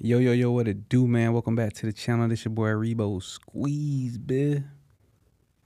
Yo, yo, yo, what it do, man? Welcome back to the channel. This your boy Super Reese, bitch.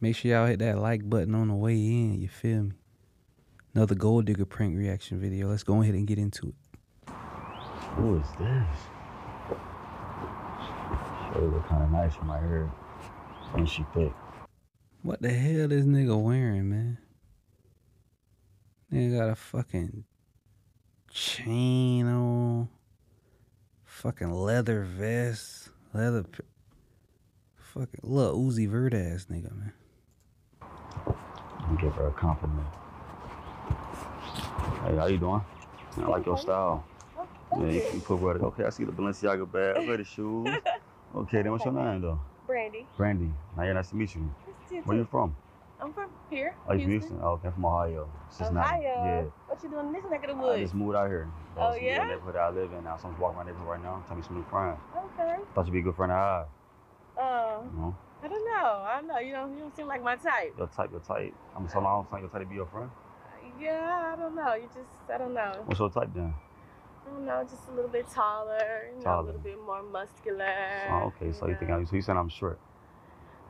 Make sure y'all hit that like button on the way in, you feel me? Another gold digger prank reaction video. Let's go ahead and get into it. Who is this? She look kind of nice from my hair. And she thick. What the hell this nigga wearing, man? Nigga got a fucking chain on, fucking leather vest, leather, fucking little Uzi Vert ass nigga, man. I'm give her a compliment. Hey, how you doing? I like your style. Yeah, you, you put what? Okay, I see the Balenciaga bag. I wear the shoes. Okay, then what's your name though? Brandy. Brandy. Now, yeah, nice to meet you. Nice to meet Where you. you from? I'm from here. Oh, Houston. Houston? Oh, okay, I'm from Ohio. Cincinnati. Ohio. What you doing in this neck of the Yeah. I just moved out here. Oh, That's the yeah? neighborhood I live in now. So I'm walking my neighborhood right now. Tell me some new friends. Okay. Thought you'd be a good friend to have. Um, You know? I don't know. I don't know. You don't. You don't seem like my type. Your type, your type. I'm so long, so your type to be your friend. Yeah, I don't know. You just. I don't know. What's your type then? I don't know. Just a little bit taller. You know, Taller. a little bit more muscular. Oh, okay. So you think I'm, so you saying I'm short?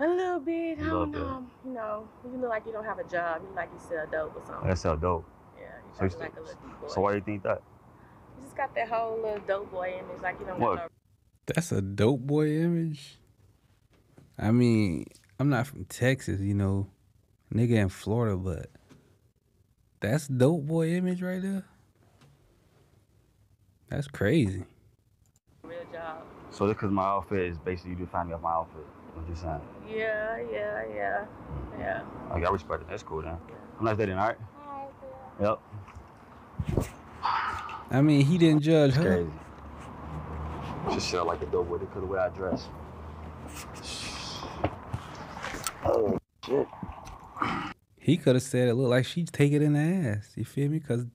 A little bit. I A little don't know. You know, you look like you don't have a job. You look like you sell dope or something. I said, dope. Yeah, you So you talking a little boy. So why do you think that? You just got that whole little dope boy image, like you don't What? got no That's a dope boy image. I mean, I'm not from Texas, you know, nigga in Florida, but that's dope boy image right there. That's crazy. real job. So just because my outfit is basically you define me off my outfit. What you saying? Yeah, yeah, yeah, hmm. yeah. Okay, I respect it. That's cool then. I'm not day then, all right? Yep. I mean, he didn't judge It's her. crazy. Just shit like a dope boy because of the way I dress. Oh, shit. He could have said it looked like she'd take it in the ass. You feel me? Cause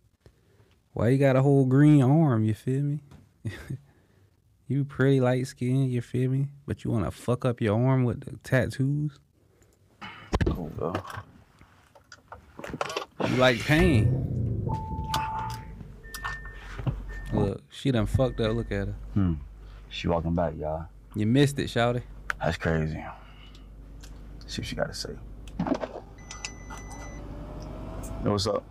why you got a whole green arm? You feel me? you pretty light skinned. You feel me? But you want to fuck up your arm with the tattoos? Cool, bro. You like pain? Look, she done fucked up. Look at her. Hmm. She walking back, y'all. You missed it, shouty. That's crazy. See what she got to say. Yo, what's up?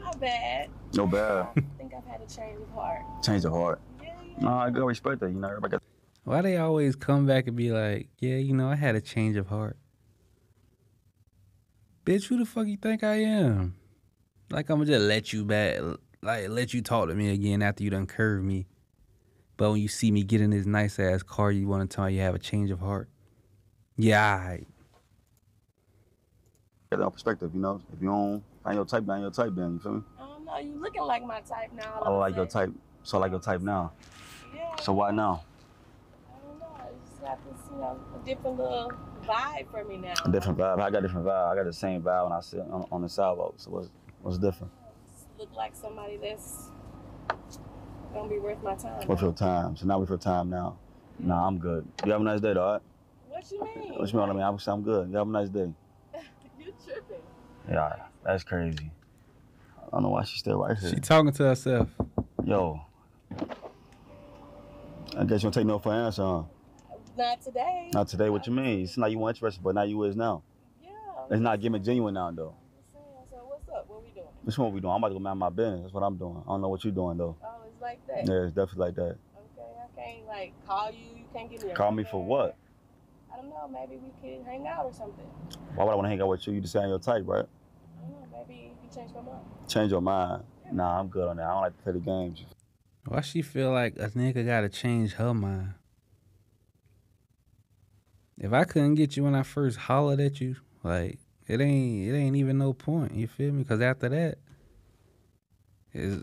Not bad. No bad. I think I've had a change of heart. Change of heart. Yeah, yeah. No, I gotta respect that. You know, everybody got Why they always come back and be like, yeah, you know, I had a change of heart. Bitch, who the fuck you think I am? Like I'ma just let you back, like let you talk to me again after you done curved me. But when you see me get in this nice ass car, you want to tell me you have a change of heart. Yeah, alright. that perspective, you know. If you don't find your type, find your type, then you feel me? I don't know. You looking like my type now. all I of like your type, so I like your type now. Yeah. So why now? I don't know. You just got this, you know, a different little vibe for me now. A different vibe. I got a different vibe. I got the same vibe when I sit on, on the sidewalk. So what's what's different? Look like somebody that's gonna be worth my time. What's your time? So now we for time now. Nah, I'm good. You have a nice day, though, all right? What you mean? What you mean? I mean, I'm, I'm good. You have a nice day. you tripping? Yeah, that's crazy. I don't know why she's still right here. She talking to herself. Yo. I guess you don't take no for an answer, huh? Not today. Not today. What you mean? It's not you weren't interested, but now you is now. Yeah. It's not giving genuine now, though. I'm just saying. So what's up? What we doing? This is what we doing. I'm about to go mind my business. That's what I'm doing. I don't know what you're doing, though. Oh, it's like that. Yeah, it's definitely like that. Okay, I can't like call you. You can't give me a Call me for what? I don't know. Maybe we could hang out or something. Why would I want to hang out with you? You just saying your type, right? I don't know. Maybe you change my mind. Change your mind. Nah, I'm good on that. I don't like to play the games. Why she feel like a nigga gotta change her mind? If I couldn't get you when I first hollered at you, like it ain't it ain't even no point. You feel me? Because after that, is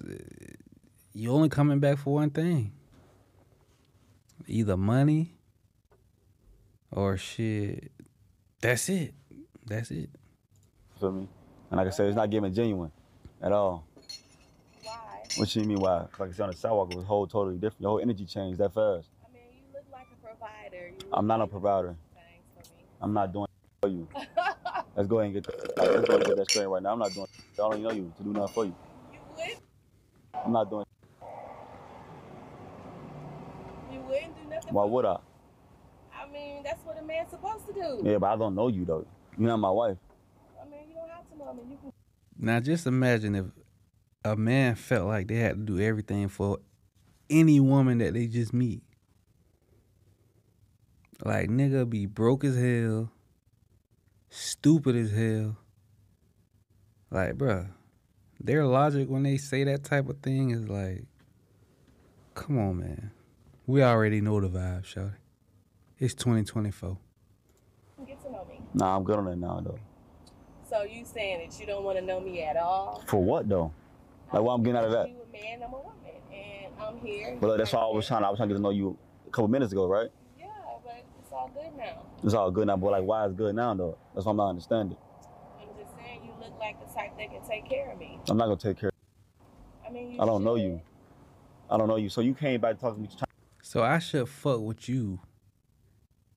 you only coming back for one thing. Either money or shit. That's it. That's it. You feel me? And like I said, it's not giving genuine at all. Why? What you mean why? Like I said on the sidewalk, it was whole totally different. Your whole energy changed that fast. I mean, you look like a provider. You I'm not a provider. for me. I'm not doing for you. Let's go ahead and get let's go ahead and get that straight right now. I'm not doing I don't know you to do nothing for you. You would? I'm not doing You wouldn't do nothing. Why would. I? I mean, that's what a man's supposed to do. Yeah, but I don't know you though. You're not my wife. I mean, you don't have to know me. You can. Now just imagine if a man felt like they had to do everything for any woman that they just meet. Like nigga be broke as hell, stupid as hell. Like, bruh, their logic when they say that type of thing is like, come on, man. We already know the vibe, shawty. It's 2024. Get to know me. Nah, I'm good on that now though. So you saying that you don't want to know me at all? For what though? Like what I'm getting out of that? You a man, I'm a woman, and I'm here. But look, that's why I was trying. I was trying to get to know you a couple minutes ago, right? Yeah, but it's all good now. It's all good now, but like, why is good now though? That's what I'm not understanding. I'm just saying you look like the type that can take care of me. I'm not gonna take care. I mean, you I don't know you. I don't know you. So you came back to talk to me. So I should fuck with you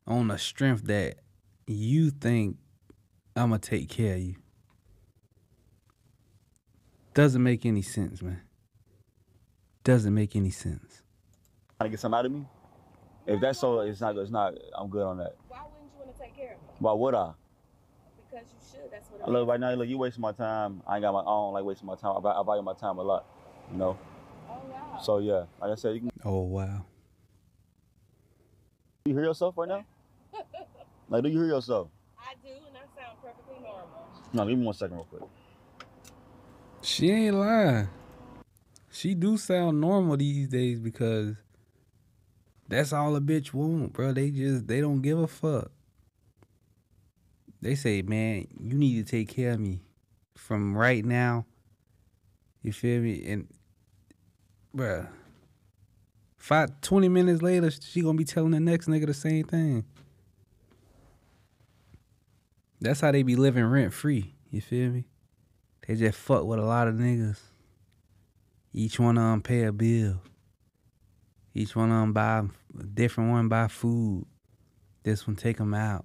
on the strength that you think I'ma take care of you. Doesn't make any sense, man. Doesn't make any sense. Trying to get something out of me. If that's so, it's not. It's not. I'm good on that. Why wouldn't you want to take care of me? Why would I? Because you should. That's what. I look right now. Look, you wasting my time. I ain't got my. I don't like wasting my time. I, I value my time a lot. You know. Oh wow. So yeah, like I said, you can. Oh wow. You hear yourself right now? Like, do you hear yourself? I do, and I sound perfectly normal. No, give me one second, real quick. She ain't lying. She do sound normal these days because that's all a bitch want, bro. They just they don't give a fuck. They say, man, you need to take care of me from right now. You feel me? And bruh, five, 20 minutes later, she gonna be telling the next nigga the same thing. That's how they be living rent free. You feel me? They just fuck with a lot of niggas. Each one of them pay a bill. Each one of them buy a different one buy food. This one take them out.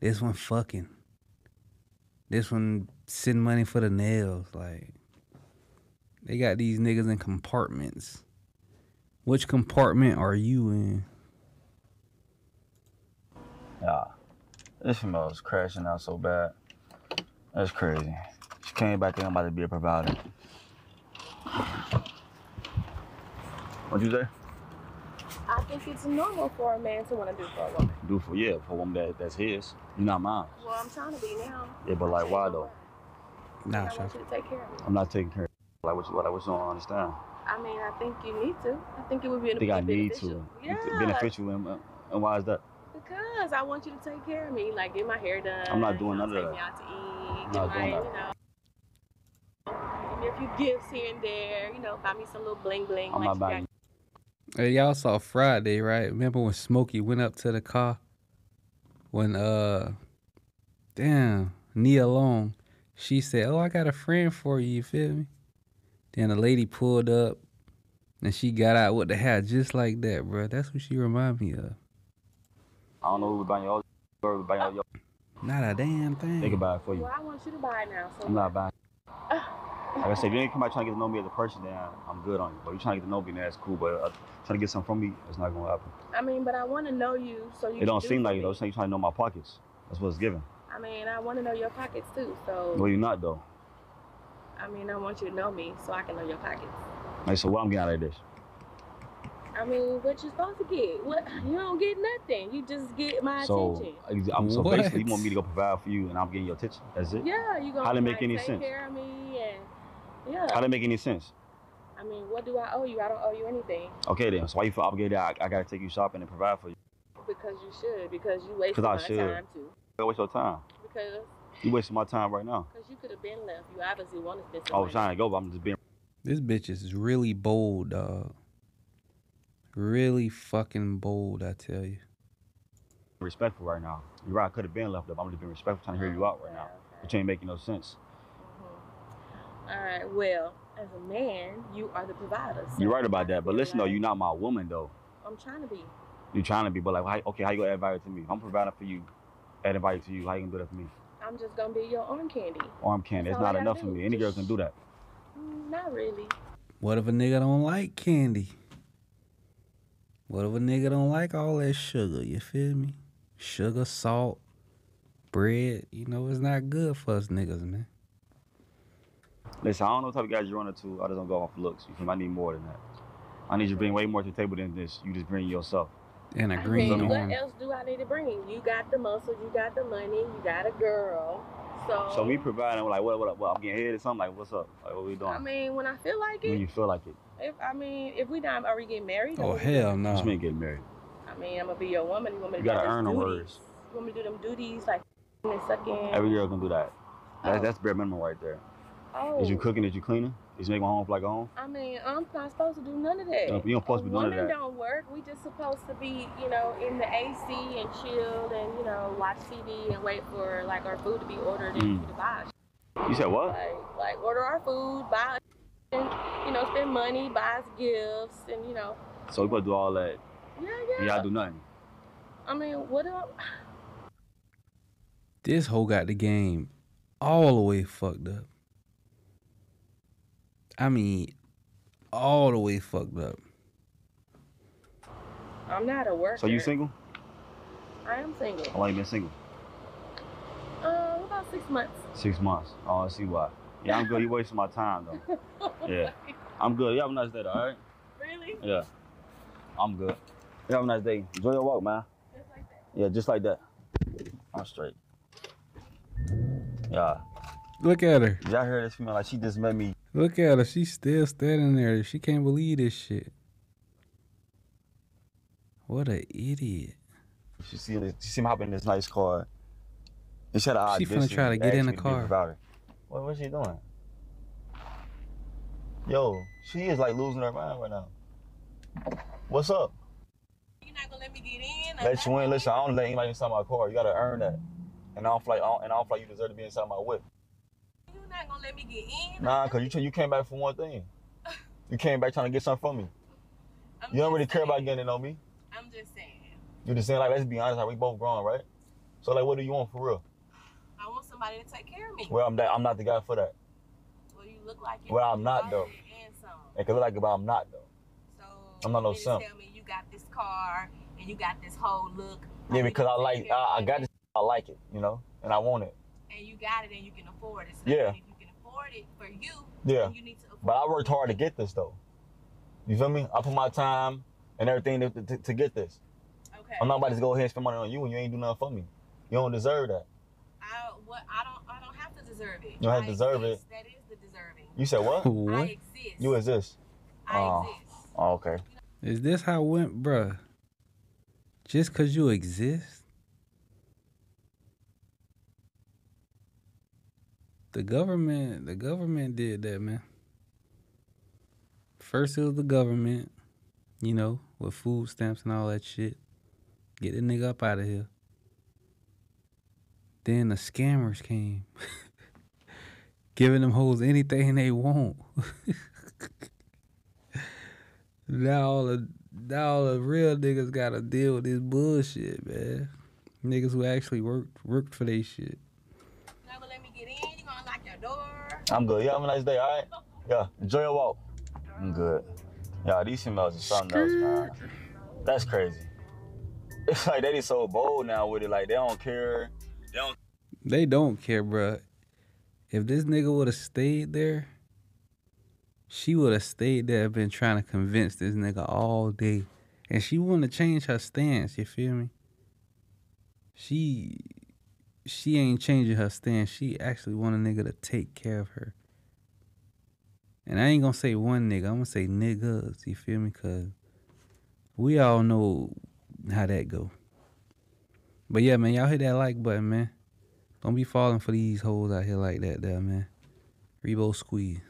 This one fucking. This one send money for the nails. Like they got these niggas in compartments. Which compartment are you in? Yeah. This female is crashing out so bad. That's crazy. She came back in about to be a provider. What'd you say? I think it's normal for a man to want to do for a woman. Do for yeah, for a woman that, that's his. You're not mine. Well, I'm trying to be now. Yeah, but like why though? Nah, I Shawty. want you to take care of me. I'm not taking care of like what you what I what you don't understand. I mean, I think you need to. I think it would be I think I need beneficial. to. Yeah. Beneficial and, uh, and why is that? Because I want you to take care of me, like get my hair done. I'm not doing you know, none of that. take me out to eat. I'm get not my, doing you that. know, give me a few gifts here and there. You know, buy me some little bling bling. I'm like not buying got- Hey, y'all saw Friday, right? Remember when Smokey went up to the car? When uh damn, Nia Long, she said, Oh, I got a friend for you, you feel me? Then the lady pulled up and she got out with the hat just like that, bro. That's what she remind me of. I don't know who would buy your who would buy your, your Not a damn thing. they can thing. buy it for you. Well, I want you to buy it now. So I'm not buying. Like I said, if you ain't come out trying to get to know me as a person, then I'm good on you. But you're trying to get to know me, then that's cool. But uh, trying to get something from me, it's not gonna happen. I mean, but I want to know you, so you. It can don't do seem like you though. me. It's like you trying to know my pockets. That's what it's given. I mean, I want to know your pockets too. So Well, you're not though. I mean, I want you to know me, so I can know your pockets. Like, so what I'm getting out of this? I mean, what you supposed to get? What you don't get nothing. You just get my So, attention. I'm, so What? basically, you want me to go provide for you, and I'm getting your attention. That's it. Yeah, you gonna How to make like, any take sense? care of me and yeah. How that make any sense? I mean, what do I owe you? I don't owe you anything Okay then. So why you feel obligated? I, I gotta take you shopping and provide for you. because you should because you wasted 'Cause I my should. time too. Don't waste your time. Because You wasting my time right now. because you could have been left. You obviously wanted to spend some I was oh, money. trying to go, but I'm just being This bitch is really bold, dog. Really fucking bold, I tell you. respectful right now. You're right. I could have been left up. I'm just being respectful, trying to hear you oh, out right now. But you ain't making no sense. All right. Well, as a man, you are the provider. so You're right about that. But be listen though, you're not my woman though. I'm trying to be. You're trying to be, but like, how, okay, how you gonna add value to me? I'm providing for you, adding value to you. How you gonna do that for me? I'm just gonna be your arm candy. Arm candy. That's It's all I not gotta enough for me. Any girl can do that. Mm, Not really. What if a nigga don't like candy? What if a nigga don't like all that sugar? You feel me? Sugar, salt, bread. You know, it's not good for us niggas, man. Listen, I don't know what type of guys you're running to. I just don't go off looks. You feel me? I need more than that. I need you to bring way more to the table than this. You just bring yourself. And a I green mean, what else do I need to bring? You got the muscle, you got the money, you got a girl. So, So we provide them like, what, what, what, I'm getting hit or something? Like, what's up? Like, what we doing? I mean, when I feel like it. when you feel like it. if I mean, if we not, are we getting married? Oh Are we- hell What no. you mean getting married? I mean, I'm gonna be your woman. You want me to You do gotta those earn them duties? words. You want me to do them duties like and sucking? Every girl can do that. That's, Oh. that's bare minimum right there. Oh. Is you cooking? Is you cleaning? Is you making my home like home? I mean, I'm not supposed to do none of that. No, you don't supposed to be doing Women that. don't work. We just supposed to be, you know, in the AC and chilled and you know watch TV and wait for like our food to be ordered and Mm. you to buy. You said what? Like, like order our food, buy, and you know, spend money, buy us gifts, and you know, So we supposed to do all that. yeah, You yeah. gotta do nothing. I mean, what do I? This hoe got the game all the way fucked up. I mean, all the way fucked up. I'm not a worker. So you single? I am single. How long you been single? Uh, about six months. Six months. Oh, I see why. Yeah, I'm good. You wasting my time though. Yeah. I'm good. You have a nice day, though, all right? Really? Yeah. I'm good. You have a nice day. Enjoy your walk, man. Just like that. Yeah, just like that. I'm straight. Yeah. Look at her. Y'all hear this female like she just met me. Look at her. She's still standing there. She can't believe this shit. What a idiot. She see this, she see me hop in this nice car. And she had an She finna try to get in the me to be car. her. What what's she doing? Yo, she is like losing her mind right now. What's up? You're not gonna let me get in? Let you in. Listen, I don't let anybody inside my car. You gotta earn that. And I don't feel like, I don't, and I don't feel like you deserve to be inside my whip. Let me get in? Nah, cause you you came back for one thing. You came back trying to get something from me. I'm You don't really care about getting to know me. I'm just saying. You're just saying like, let's be honest, like we both grown, right? So like, what do you want for real? I want somebody to take care of me. Well, I'm that, I'm not the guy for that. Well, you look like it. Well, I'm not, though. And some. It could look like it, but I'm not though. So I'm not no you simp. Tell me you got this car and you got this whole look. Yeah, because I like, I, I got this, I like it, you know, and I want it. And you got it and you can afford it. So Yeah. If you can afford it for you, Yeah. you need to afford But I worked hard to get this though. You feel me? I put my time and everything to, to, to get this. Okay. I'm not about to go ahead and spend money on you and you ain't do nothing for me. You don't deserve that. I what I don't I don't have to deserve it. You don't have to deserve it. That is the deserving. You said what? I What? exist. You is this? I Oh. exist. Oh, okay. Is this how it went, bruh? Just cause you exist? The government, the government did that, man. First it was the government, you know, with food stamps and all that shit. Get the nigga up out of here. Then the scammers came. Giving them hoes anything they want. now all the now all the real niggas gotta deal with this bullshit, man. Niggas who actually worked worked for they shit. You not gonna let me get in? You gonna lock your door? I'm good. You have a nice day, all right? Yeah. Enjoy your walk. I'm good. Yeah, these females are something else, man. That's crazy. It's like they so bold now with it. Like they don't care. They don't. They don't care, bruh. If this nigga would have stayed there, she would have stayed there been trying to convince this nigga all day. And she wouldn't have changed her stance, you feel me? She she ain't changing her stance. She actually want a nigga to take care of her. And I ain't gonna say one nigga, I'm gonna say niggas, you feel me? Cause we all know how that go. But yeah, man, y'all hit that like button, man. Don't be falling for these hoes out here like that, there, man. Super Reese.